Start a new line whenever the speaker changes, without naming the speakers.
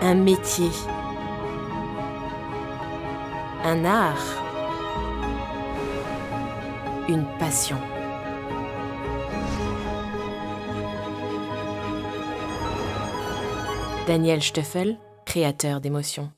un métier, un art, une passion. Daniel Steffel, créateur d'émotions.